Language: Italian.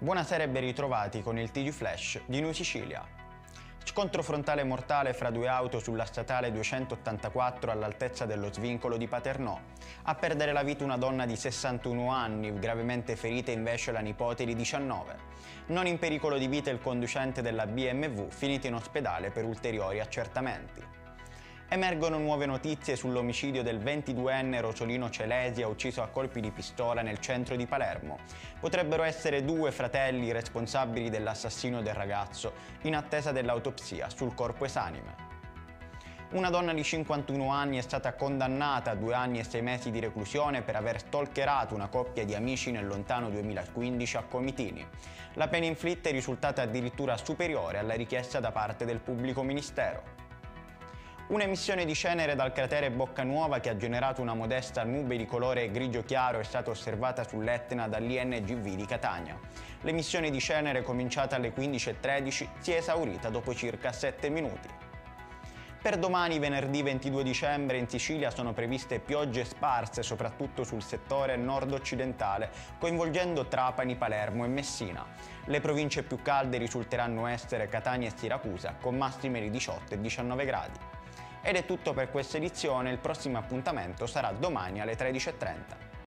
Buonasera e ben ritrovati con il TG Flash di New Sicilia. Scontro frontale mortale fra due auto sulla statale 284 all'altezza dello svincolo di Paternò. A perdere la vita una donna di 61 anni, gravemente ferita invece la nipote di 19. Non in pericolo di vita il conducente della BMW, finito in ospedale per ulteriori accertamenti. Emergono nuove notizie sull'omicidio del 22enne Rosolino Celesia ucciso a colpi di pistola nel centro di Palermo. Potrebbero essere due fratelli responsabili dell'assassino del ragazzo, in attesa dell'autopsia sul corpo esanime. Una donna di 51 anni è stata condannata a due anni e sei mesi di reclusione per aver stalkerato una coppia di amici nel lontano 2015 a Comitini. La pena inflitta è risultata addirittura superiore alla richiesta da parte del pubblico ministero. Un'emissione di cenere dal cratere Bocca Nuova che ha generato una modesta nube di colore grigio chiaro è stata osservata sull'Etna dall'INGV di Catania. L'emissione di cenere cominciata alle 15.13 si è esaurita dopo circa 7 minuti. Per domani, venerdì 22 dicembre, in Sicilia sono previste piogge sparse soprattutto sul settore nord-occidentale, coinvolgendo Trapani, Palermo e Messina. Le province più calde risulteranno essere Catania e Siracusa, con massime di 18 e 19 gradi. Ed è tutto per questa edizione, il prossimo appuntamento sarà domani alle 13.30.